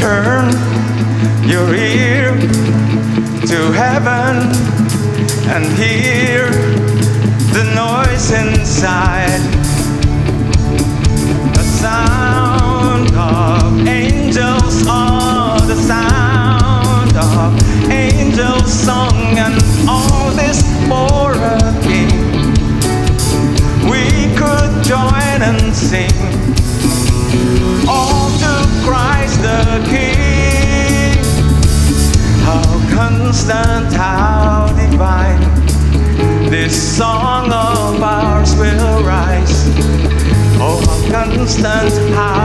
turn your ear to heaven and hear the noise inside. The sound of angels on the side. the King. How constant, how divine, this song of ours will rise. Oh, how constant, how